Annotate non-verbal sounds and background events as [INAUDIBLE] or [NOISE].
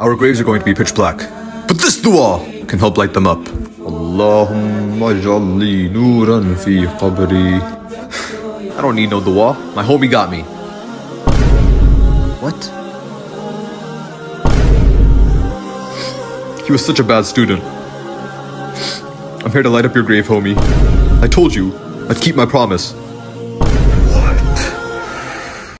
Our graves are going to be pitch black. But this dua can help light them up. Allahumma jalli nuran fi qabri. [SIGHS] I don't need no dua. My homie got me. What? He was such a bad student. I'm here to light up your grave, homie. I told you, I'd keep my promise.